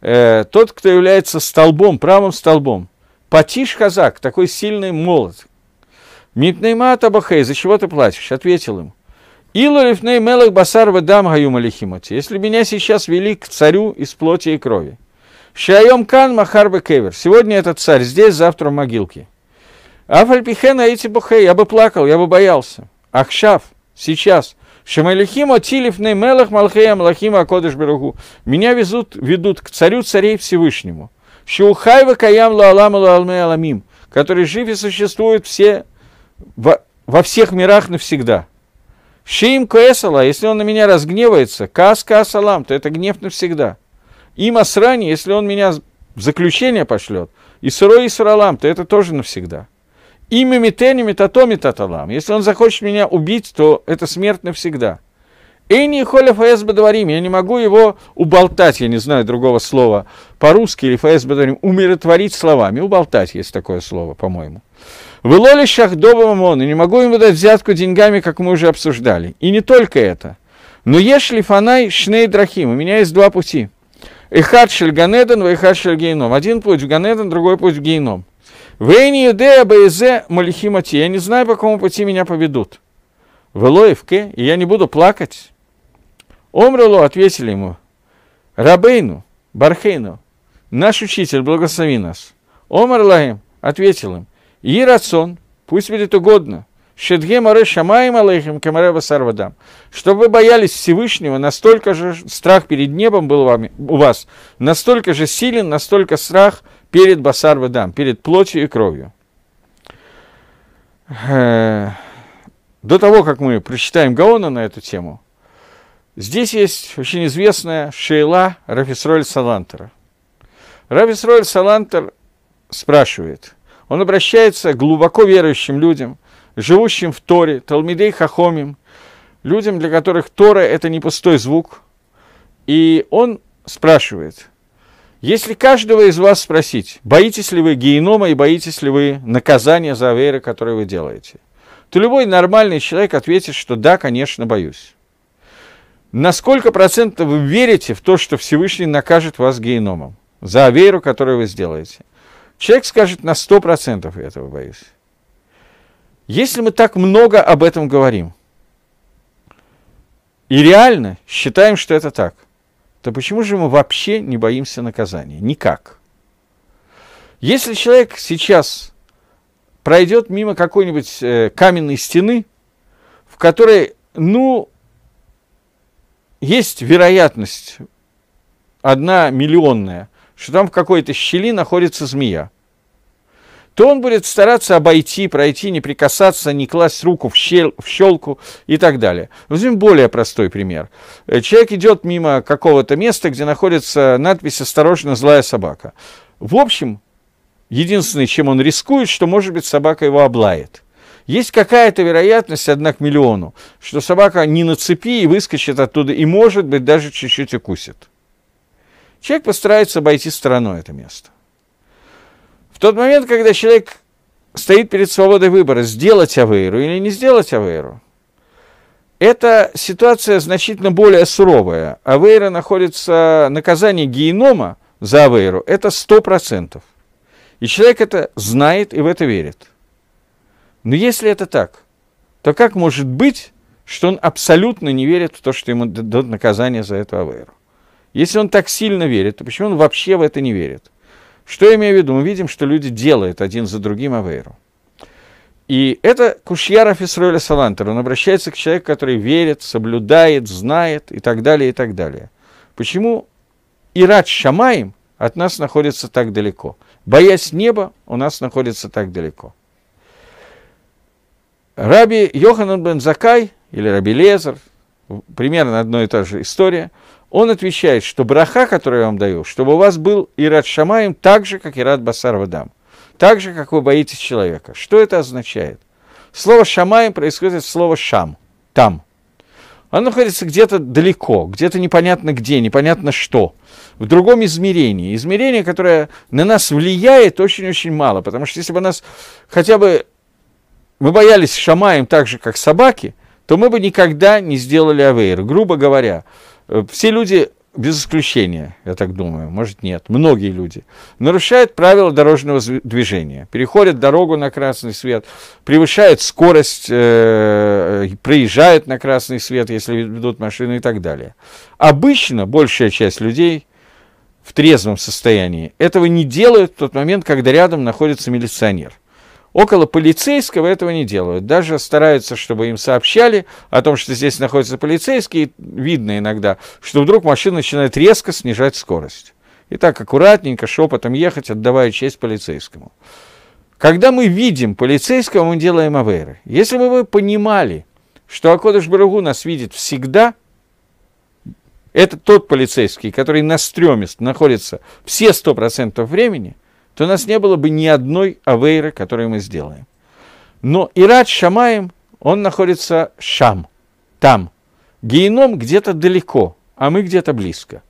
э, тот, кто является столбом, правым столбом, Патиш Казак, такой сильный молот, Мипнейма Табахей, за чего ты плачешь? Ответил. Илу рифней мелах басар дам гаю малихимати. Если меня сейчас вели к царю из плоти и крови. Шайом кан махар кевер. Сегодня этот царь здесь, завтра в могилке. Афальпихена эти бухей. Я бы плакал, я бы боялся. Ахшав, сейчас. Шамалихим отилифней мелах малхея малахима акодыш беругу. Меня везут, ведут к царю царей Всевышнему. Шиухайва каям лаалам аламим. Который жив и существует все во, во всех мирах навсегда. Шиим коэсала, если он на меня разгневается, кас касалам, то это гнев навсегда. Им асрани, если он меня в заключение пошлет, и сырой и то это тоже навсегда. Имя метени метатоми таталам. Если он захочет меня убить, то это смерть навсегда. Эйни холя ФС Бадварим, я не могу его уболтать, я не знаю другого слова по-русски или ФС Бадварим, умиротворить словами. Уболтать есть такое слово, по-моему. В Илоле Мамон, и не могу ему дать взятку деньгами, как мы уже обсуждали. И не только это. Но ешли фанай шней драхим, у меня есть два пути. Эхад шель Ганеден, эхад шель Гейном. Один путь в Ганеден, другой путь в Гейном. Вейни юдея бейзе малихимати. Я не знаю, по какому пути меня поведут. В Илоевке, и я не буду плакать. Омрулу ответили ему. Рабейну, Бархейну, наш учитель, благослови нас. Омар Лаим ответил им. И рацион, пусть будет угодно. Шедге море шамаем алейхим камарева сарвадам. Чтобы вы боялись Всевышнего, настолько же страх перед небом был вами, у вас, настолько же силен, настолько страх перед басарвадам, перед плотью и кровью. Э, до того, как мы прочитаем Гаона на эту тему, здесь есть очень известная Шейла Рафисроль Салантера. Рафисроль Салантер спрашивает – он обращается к глубоко верующим людям, живущим в Торе, Талмидей Хахомим, людям, для которых Тора – это не пустой звук. И он спрашивает, если каждого из вас спросить, боитесь ли вы генома и боитесь ли вы наказания за аверы, которые вы делаете, то любой нормальный человек ответит, что да, конечно, боюсь. На сколько процентов вы верите в то, что Всевышний накажет вас геномом за аверу, которую вы сделаете? Человек скажет, на 100% я этого боюсь. Если мы так много об этом говорим, и реально считаем, что это так, то почему же мы вообще не боимся наказания? Никак. Если человек сейчас пройдет мимо какой-нибудь э, каменной стены, в которой, ну, есть вероятность одна миллионная, что там в какой-то щели находится змея, то он будет стараться обойти, пройти, не прикасаться, не класть руку в, щель, в щелку и так далее. Возьмем более простой пример. Э, человек идет мимо какого-то места, где находится надпись «Осторожно, злая собака». В общем, единственное, чем он рискует, что, может быть, собака его облает. Есть какая-то вероятность, однако, миллиону, что собака не на цепи и выскочит оттуда, и, может быть, даже чуть-чуть укусит. Человек постарается обойти стороной это место. Тот момент, когда человек стоит перед свободой выбора, сделать авейру или не сделать авейру, эта ситуация значительно более суровая. Авейра находится, наказание генома за авейру, это 100%. И человек это знает и в это верит. Но если это так, то как может быть, что он абсолютно не верит в то, что ему дадут наказание за эту авейру? Если он так сильно верит, то почему он вообще в это не верит? Что я имею в виду? Мы видим, что люди делают один за другим авейру. И это Кушьяров Исроэля Салантер. Он обращается к человеку, который верит, соблюдает, знает и так далее, и так далее. Почему Ират Шамаем от нас находится так далеко? Боясь неба, у нас находится так далеко. Раби Йоханан бен Закай или Раби Лезер, примерно одна и та же история – он отвечает, что браха, которую я вам даю, чтобы у вас был Ират Шамаем так же, как Ират Басар Вадам. Так же, как вы боитесь человека. Что это означает? Слово Шамаем происходит от слова Шам, там. Он находится где-то далеко, где-то непонятно где, непонятно что, в другом измерении. Измерение, которое на нас влияет очень-очень мало, потому что если бы нас хотя бы мы боялись Шамаем так же, как собаки, то мы бы никогда не сделали авейр. Грубо говоря, все люди, без исключения, я так думаю, может нет, многие люди, нарушают правила дорожного движения, переходят дорогу на красный свет, превышают скорость, э, проезжают на красный свет, если ведут машину и так далее. Обычно большая часть людей в трезвом состоянии этого не делают в тот момент, когда рядом находится милиционер. Около полицейского этого не делают. Даже стараются, чтобы им сообщали о том, что здесь находится полицейский. Видно иногда, что вдруг машина начинает резко снижать скорость. И так аккуратненько, шепотом ехать, отдавая честь полицейскому. Когда мы видим полицейского, мы делаем аверы. Если бы вы понимали, что Акодыш Барагу нас видит всегда, это тот полицейский, который на стреме находится все сто процентов времени, то у нас не было бы ни одной авейры, которую мы сделаем. Но Ират Шамаем, он находится шам, там. Геном где-то далеко, а мы где-то близко.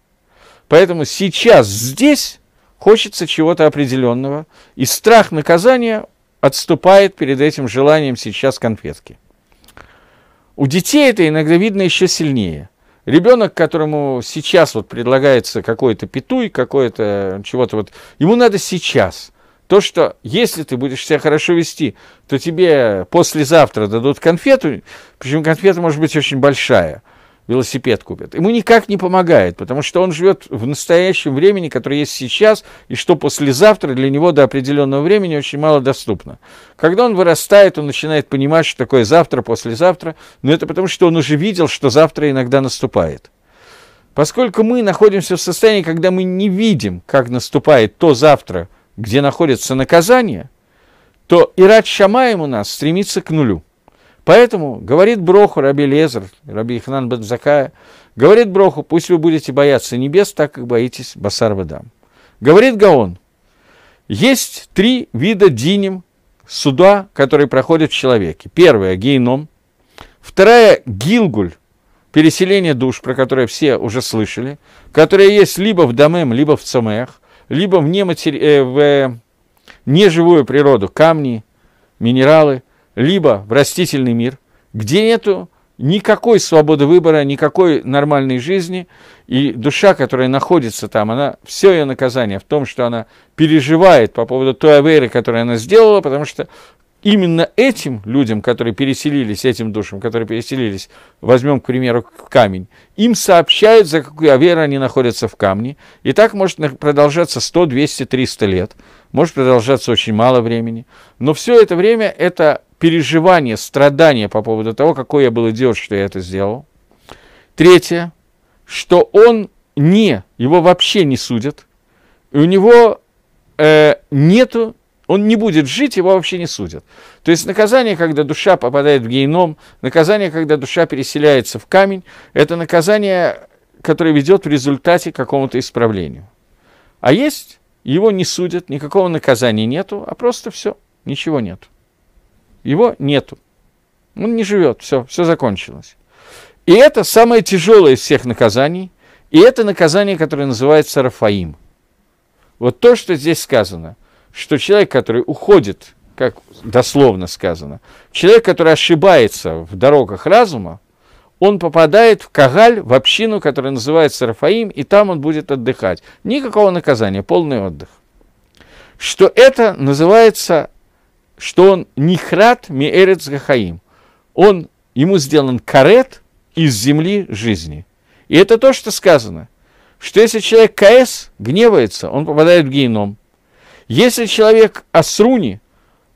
Поэтому сейчас здесь хочется чего-то определенного, и страх наказания отступает перед этим желанием сейчас конфетки. У детей это иногда видно еще сильнее. Ребенок, которому сейчас вот предлагается какой-то петуй, какое-то чего-то вот, ему надо сейчас. То, что если ты будешь себя хорошо вести, то тебе послезавтра дадут конфету, причем конфета может быть очень большая – велосипед купят. Ему никак не помогает, потому что он живет в настоящем времени, которое есть сейчас, и что послезавтра для него до определенного времени очень мало доступно. Когда он вырастает, он начинает понимать, что такое завтра, послезавтра, но это потому, что он уже видел, что завтра иногда наступает. Поскольку мы находимся в состоянии, когда мы не видим, как наступает то завтра, где находится наказание, то Ират Шамаем у нас стремится к нулю – Поэтому говорит Броху Раби Лезер, Раби Ихнан Бадзакая, говорит Броху, пусть вы будете бояться небес, так как боитесь Басар Вадам. Говорит Гаон, есть три вида диним суда, которые проходят в человеке. Первое – гейном. Вторая – гилгуль, переселение душ, про которое все уже слышали, которое есть либо в домем, либо в цамеях, либо в, нематери... э, в э, неживую природу, камни, минералы – либо в растительный мир, где нету никакой свободы выбора, никакой нормальной жизни, и душа, которая находится там, она, все ее наказание в том, что она переживает по поводу той аверы, которую она сделала, потому что именно этим людям, которые переселились, этим душам, которые переселились, возьмем, к примеру, камень, им сообщают, за какую аверу они находятся в камне, и так может продолжаться 100, 200, 300 лет, может продолжаться очень мало времени, но все это время это переживание, страдания по поводу того, какой я был идиот, что я это сделал. Третье, что он не, его вообще не судят, и у него э, нету, он не будет жить, его вообще не судят. То есть наказание, когда душа попадает в гейном, наказание, когда душа переселяется в камень, это наказание, которое ведет в результате к какому-то исправлению. А есть, его не судят, никакого наказания нету, а просто все, ничего нету. Его нету. Он не живет, все, все закончилось. И это самое тяжелое из всех наказаний, и это наказание, которое называется Рафаим. Вот то, что здесь сказано, что человек, который уходит, как дословно сказано, человек, который ошибается в дорогах разума, он попадает в Кагаль, в общину, которая называется Рафаим, и там он будет отдыхать. Никакого наказания, полный отдых. Что это называется что он нихрат миэрец гахаим. Он, ему сделан карет из земли жизни. И это то, что сказано, что если человек КС гневается, он попадает в геном. Если человек Асруни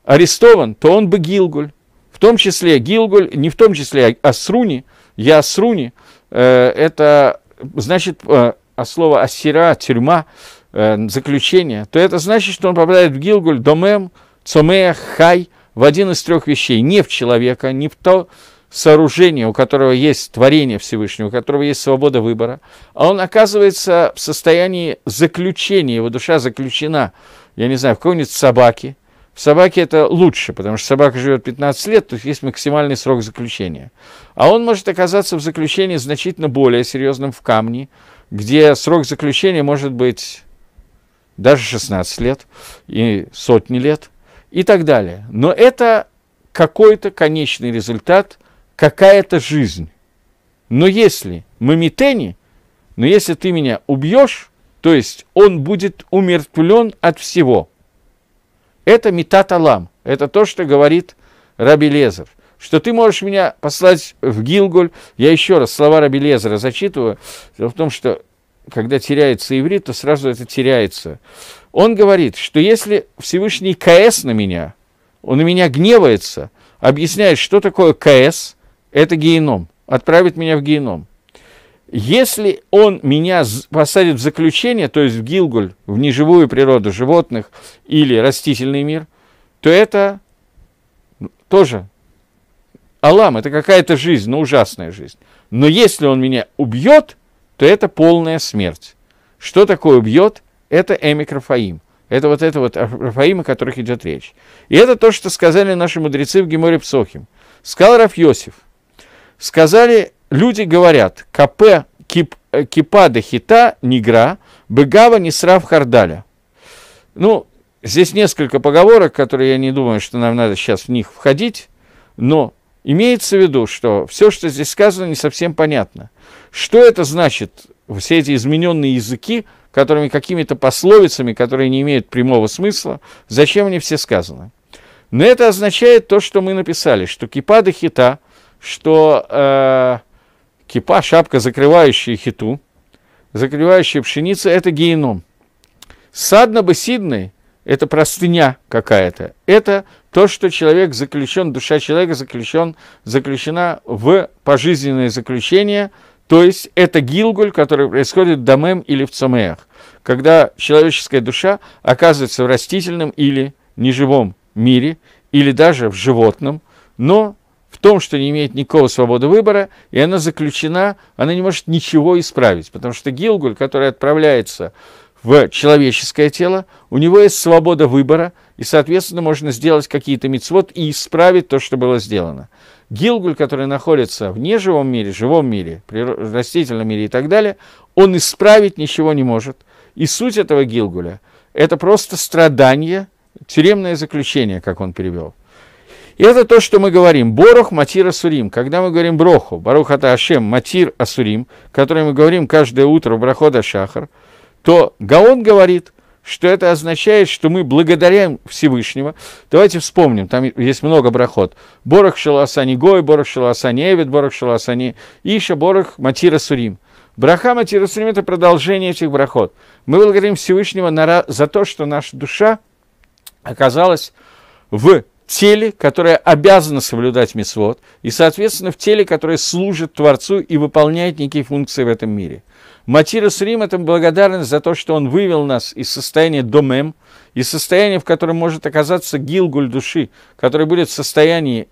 арестован, то он бы Гилгуль. В том числе Гилгуль, не в том числе Асруни, я Асруни, э, это значит, э, а слово Асира, тюрьма, э, заключение, то это значит, что он попадает в Гилгуль, Домем, Цомея Хай в один из трех вещей, не в человека, не в то сооружение, у которого есть творение Всевышнего, у которого есть свобода выбора, а он оказывается в состоянии заключения, его душа заключена, я не знаю, в какой-нибудь собаке. В собаке это лучше, потому что собака живет 15 лет, то есть есть максимальный срок заключения. А он может оказаться в заключении значительно более серьезным в камне, где срок заключения может быть даже 16 лет и сотни лет – и так далее. Но это какой-то конечный результат, какая-то жизнь. Но если мамитени, но если ты меня убьешь, то есть он будет умертвлен от всего. Это метаталам, это то, что говорит Раби Лезер, что ты можешь меня послать в Гилгуль. Я еще раз слова Раби Лезера зачитываю. Дело в том, что когда теряется иврит, то сразу это теряется. Он говорит, что если Всевышний КС на меня, он на меня гневается, объясняет, что такое КС, это геном, отправит меня в геном. Если он меня посадит в заключение, то есть в Гилгуль, в неживую природу животных или растительный мир, то это тоже Алам – это какая-то жизнь, но ужасная жизнь. Но если он меня убьет, то это полная смерть. Что такое убьет? Это Эмик Рафаим. Это вот это вот Рафаим, о которых идет речь. И это то, что сказали наши мудрецы в Геморе Псохим. Сказал Раф Йосиф. Сказали, люди говорят, КП кип, э, кипа хита нигра, быгава нисрав хардаля. Ну, здесь несколько поговорок, которые я не думаю, что нам надо сейчас в них входить, но имеется в виду, что все, что здесь сказано, не совсем понятно. Что это значит, все эти измененные языки, которыми какими-то пословицами, которые не имеют прямого смысла, зачем они все сказаны? Но это означает то, что мы написали, что кипа де хита, что э, кипа, шапка, закрывающая хиту, закрывающая пшеницу, это геном. Садна бы сидный, это простыня какая-то. Это то, что человек заключен, душа человека заключен, заключена в пожизненное заключение, то есть это гилгуль, который происходит в домем или в цамеях, когда человеческая душа оказывается в растительном или неживом мире, или даже в животном, но в том, что не имеет никакого свободы выбора, и она заключена, она не может ничего исправить, потому что Гилгуль, который отправляется в человеческое тело, у него есть свобода выбора, и, соответственно, можно сделать какие-то мицвод и исправить то, что было сделано. Гилгуль, который находится в неживом мире, живом мире, растительном мире и так далее, он исправить ничего не может. И суть этого Гилгуля – это просто страдание, тюремное заключение, как он перевел – и это то, что мы говорим. Борох, Матир, Асурим. Когда мы говорим Броху, Барух Ата Ашем, Матир, Асурим, который мы говорим каждое утро в Брахода Шахар, то Гаон говорит, что это означает, что мы благодарим Всевышнего. Давайте вспомним, там есть много брахот. Борох Шаласани Гой, Борох Шаласани Эвид, Борох Шаласани Иша, Борох Матира Сурим. Браха Матира Сурим – это продолжение этих брахот. Мы благодарим Всевышнего за то, что наша душа оказалась в теле, которое обязано соблюдать мисвод, и, соответственно, в теле, которое служит Творцу и выполняет некие функции в этом мире. Матирус Рим – это благодарность за то, что он вывел нас из состояния домем, из состояния, в котором может оказаться гилгуль души, который будет в состоянии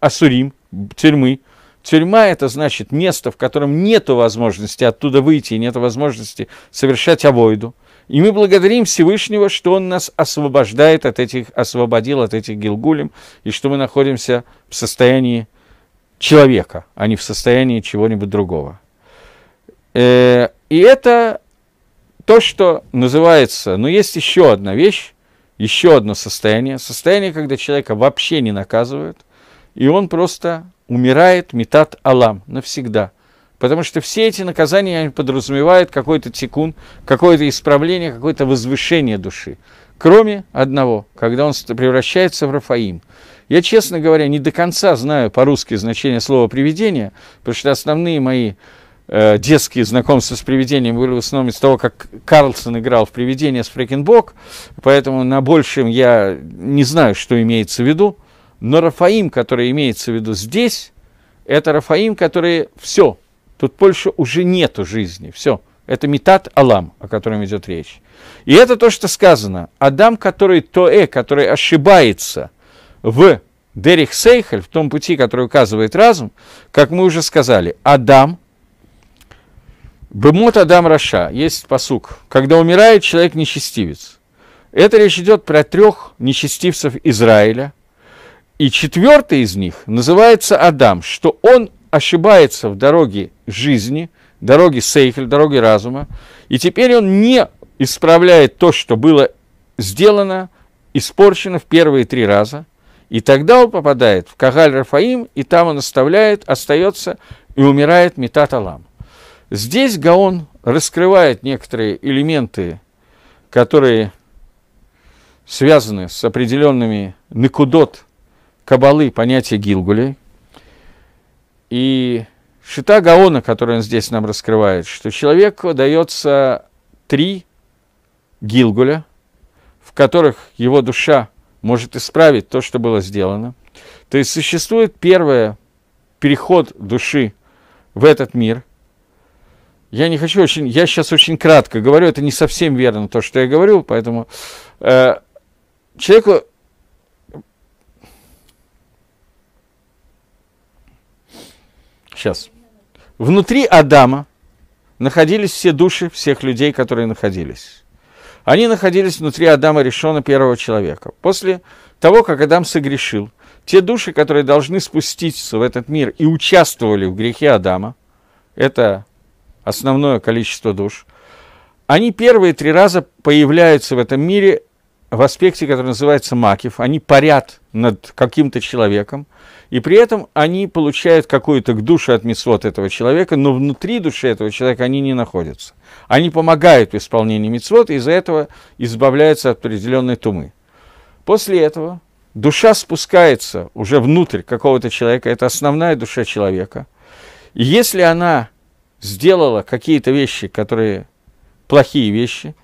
асурим, тюрьмы. Тюрьма – это значит место, в котором нет возможности оттуда выйти, нет возможности совершать авойду. И мы благодарим Всевышнего, что Он нас освобождает от этих, освободил от этих гилгулем, и что мы находимся в состоянии человека, а не в состоянии чего-нибудь другого. Э, и это то, что называется, но есть еще одна вещь, еще одно состояние, состояние, когда человека вообще не наказывают, и он просто умирает метат алам навсегда – Потому что все эти наказания подразумевают какой-то тикун, какое-то исправление, какое-то возвышение души. Кроме одного, когда он превращается в Рафаим. Я, честно говоря, не до конца знаю по-русски значение слова «привидение», потому что основные мои э, детские знакомства с привидением были в основном из того, как Карлсон играл в «Привидение» с Фрекенбок, поэтому на большем я не знаю, что имеется в виду. Но Рафаим, который имеется в виду здесь, это Рафаим, который все, Тут больше уже нету жизни. Все. Это метат Алам, о котором идет речь. И это то, что сказано. Адам, который Тоэ, который ошибается в Дерих Сейхель, в том пути, который указывает разум, как мы уже сказали, Адам, Бемот Адам Раша, есть посук, когда умирает человек нечестивец. Это речь идет про трех нечестивцев Израиля. И четвертый из них называется Адам, что он ошибается в дороге жизни, дороге сейхель, дороге разума, и теперь он не исправляет то, что было сделано, испорчено в первые три раза, и тогда он попадает в Кагаль Рафаим, и там он оставляет, остается и умирает Метат Алам. Здесь Гаон раскрывает некоторые элементы, которые связаны с определенными накудот кабалы понятия Гилгулей, и Шита Гаона, которую он здесь нам раскрывает, что человеку дается три гилгуля, в которых его душа может исправить то, что было сделано. То есть существует первое переход души в этот мир. Я не хочу очень, я сейчас очень кратко говорю, это не совсем верно то, что я говорю, поэтому э, человеку Сейчас. Внутри Адама находились все души всех людей, которые находились. Они находились внутри Адама Решона, первого человека. После того, как Адам согрешил, те души, которые должны спуститься в этот мир и участвовали в грехе Адама, это основное количество душ, они первые три раза появляются в этом мире в аспекте, который называется макив. Они парят над каким-то человеком, и при этом они получают какую-то душу от мисвод этого человека, но внутри души этого человека они не находятся. Они помогают в исполнении мицвод, и из-за этого избавляются от определенной тумы. После этого душа спускается уже внутрь какого-то человека, это основная душа человека. И если она сделала какие-то вещи, которые плохие вещи,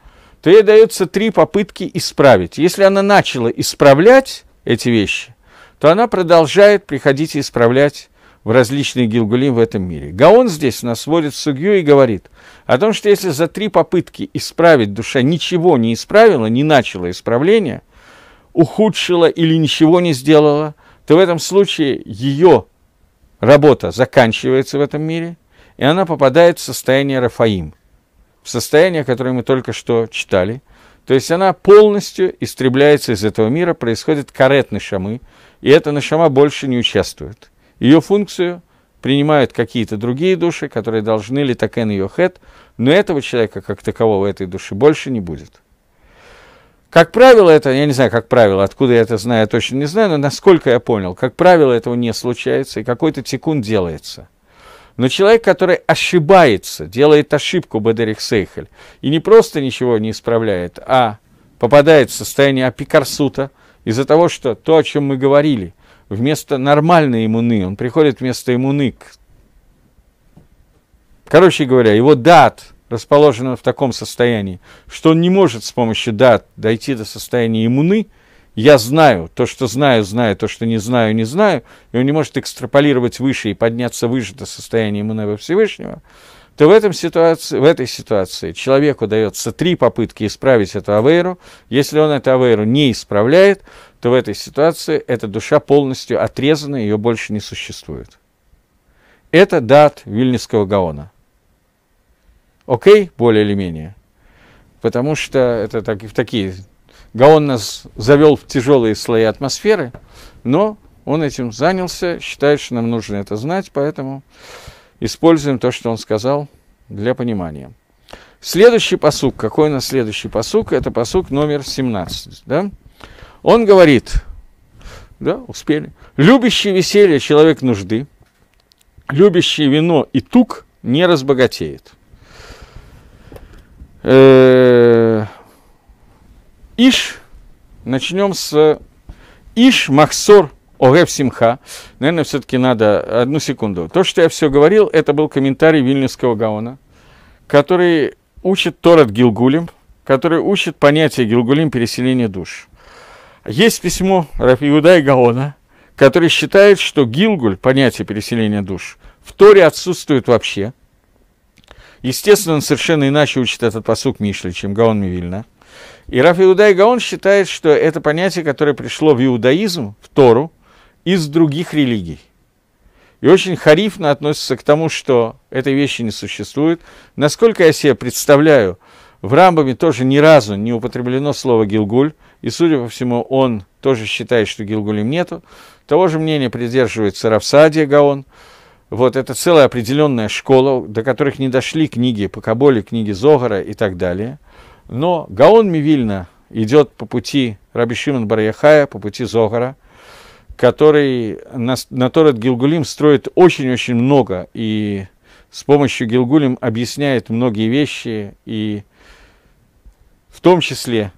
то ей дается три попытки исправить. Если она начала исправлять эти вещи, то она продолжает приходить и исправлять в различные гилгулим в этом мире. Гаон здесь нас сводит судью и говорит о том, что если за три попытки исправить душа ничего не исправила, не начала исправления, ухудшила или ничего не сделала, то в этом случае ее работа заканчивается в этом мире, и она попадает в состояние Рафаим, в состояние, которое мы только что читали. То есть она полностью истребляется из этого мира, происходит карет нашамы, и эта нашама больше не участвует. Ее функцию принимают какие-то другие души, которые должны ли такен ее хет, но этого человека как такового этой души больше не будет. Как правило, это, я не знаю, как правило, откуда я это знаю, я точно не знаю, но насколько я понял, как правило, этого не случается, и какой-то тикун делается. Но человек, который ошибается, делает ошибку Бадерих Сейхель, и не просто ничего не исправляет, а попадает в состояние апикарсута из-за того, что то, о чем мы говорили, вместо нормальной иммуны, он приходит вместо иммуны к... Короче говоря, его дат расположен в таком состоянии, что он не может с помощью дат дойти до состояния иммуны, я знаю, то, что знаю, знаю, то, что не знаю, не знаю, и он не может экстраполировать выше и подняться выше до состояния иммуны Всевышнего, то в, этом ситуации, в этой ситуации человеку дается три попытки исправить эту авейру. Если он эту авейру не исправляет, то в этой ситуации эта душа полностью отрезана, ее больше не существует. Это дат Вильнинского Гаона. Окей, более или менее. Потому что это так, такие... Гаон нас завел в тяжелые слои атмосферы, но он этим занялся, считает, что нам нужно это знать, поэтому используем то, что он сказал, для понимания. Следующий посук, какой у нас следующий посук? Это посук номер 17. Да? Он говорит, да, успели. Любящий веселье человек нужды, любящий вино и тук не разбогатеет. Э, Иш, начнем с Иш Махсор Огев Симха. Наверное, все-таки надо одну секунду. То, что я все говорил, это был комментарий Вильнюсского Гаона, который учит Торат Гилгулем, который учит понятие Гилгулим переселения душ. Есть письмо Рафиуда и Гаона, который считает, что Гилгуль, понятие переселения душ, в Торе отсутствует вообще. Естественно, он совершенно иначе учит этот посук Мишли, чем Гаон Мивильна. И Раф Иуда и Гаон считает, что это понятие, которое пришло в иудаизм, в Тору, из других религий. И очень харифно относится к тому, что этой вещи не существует. Насколько я себе представляю, в Рамбаме тоже ни разу не употреблено слово «гилгуль», и, судя по всему, он тоже считает, что гилгулем нету. Того же мнения придерживается Равсадия Гаон. Вот это целая определенная школа, до которых не дошли книги по Каболе, книги Зогара и так далее. Но Гаон Мивильна идет по пути Раби Шимон Барьяхая, по пути Зогара – который на, на Торет Гилгулим строит очень-очень много, и с помощью Гилгулим объясняет многие вещи, и в том числе,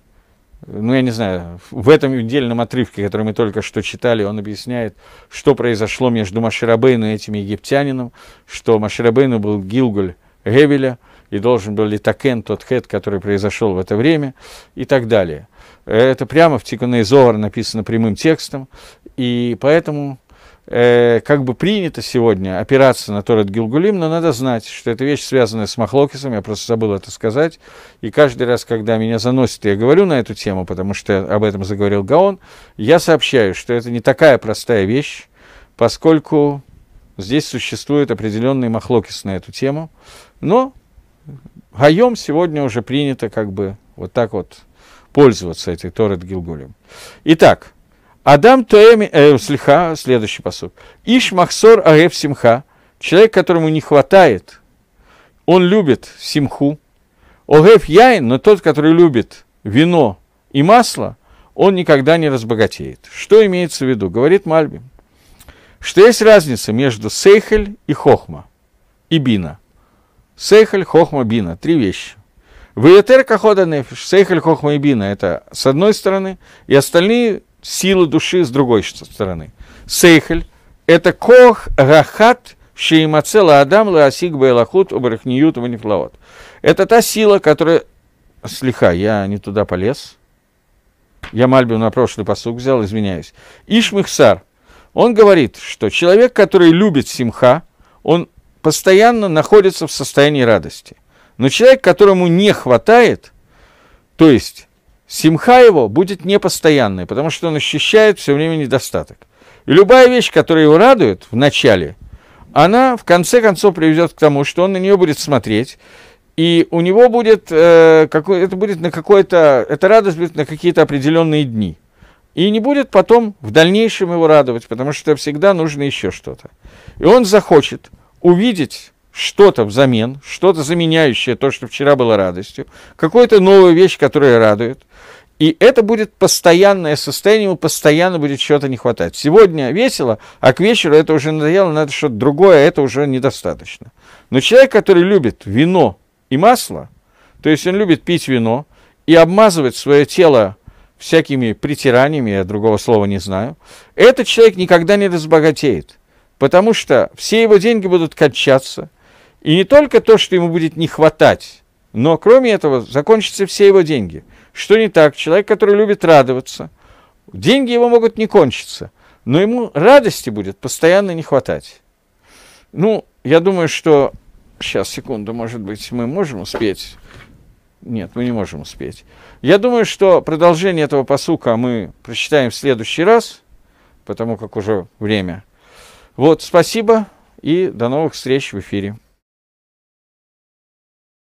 ну, я не знаю, в этом отдельном отрывке, который мы только что читали, он объясняет, что произошло между Маширабейну и этим египтянином, что Маширабейну был Гилгуль Гевеля, и должен был Литакен, тот хет, который произошел в это время, и так далее. Это прямо в Тикуне Зовар написано прямым текстом, и поэтому э, как бы принято сегодня опираться на Торет Гилгулим, но надо знать, что эта вещь связана с Махлокисом, я просто забыл это сказать, и каждый раз, когда меня заносит, я говорю на эту тему, потому что об этом заговорил Гаон, я сообщаю, что это не такая простая вещь, поскольку здесь существует определенный махлокис на эту тему, но Гаем сегодня уже принято как бы вот так вот пользоваться этой Торет Гилгулем. Итак, Адам Туэми, э, слиха, следующий посуд. Иш Махсор Агев Симха, человек, которому не хватает, он любит симху. Огев Яин, но тот, который любит вино и масло, он никогда не разбогатеет. Что имеется в виду? Говорит Мальбим, что есть разница между Сейхель и Хохма, и Бина. Сейхель, Хохма, Бина. Три вещи. Виетер Кахода Нефиш, Сейхель, Хохма и Бина – это с одной стороны, и остальные силы души с другой стороны. Сейхель – это Кох Рахат Шеймацела Адам Лаасик Байлахут Убрахниют Ванифлаот. Это та сила, которая... Слиха, я не туда полез. Я Мальбим на прошлый посуг взял, извиняюсь. Ишмихсар, он говорит, что человек, который любит симха, он постоянно находится в состоянии радости. Но человек, которому не хватает, то есть симха его будет непостоянной, потому что он ощущает все время недостаток. И любая вещь, которая его радует в начале, она в конце концов приведет к тому, что он на нее будет смотреть, и у него будет, э, какой, это будет на какой-то, эта радость будет на какие-то определенные дни. И не будет потом в дальнейшем его радовать, потому что всегда нужно еще что-то. И он захочет увидеть что-то взамен, что-то заменяющее то, что вчера было радостью, какую-то новую вещь, которая радует. И это будет постоянное состояние, ему постоянно будет чего-то не хватать. Сегодня весело, а к вечеру это уже надоело, надо что-то другое, а это уже недостаточно. Но человек, который любит вино и масло, то есть он любит пить вино и обмазывать свое тело всякими притираниями, я другого слова не знаю, этот человек никогда не разбогатеет, потому что все его деньги будут кончаться, и не только то, что ему будет не хватать, но кроме этого закончатся все его деньги. Что не так? Человек, который любит радоваться, деньги его могут не кончиться, но ему радости будет постоянно не хватать. Ну, я думаю, что Сейчас, секунду, может быть, мы можем успеть? Нет, мы не можем успеть. Я думаю, что продолжение этого посука мы прочитаем в следующий раз, потому как уже время. Вот, спасибо и до новых встреч в эфире.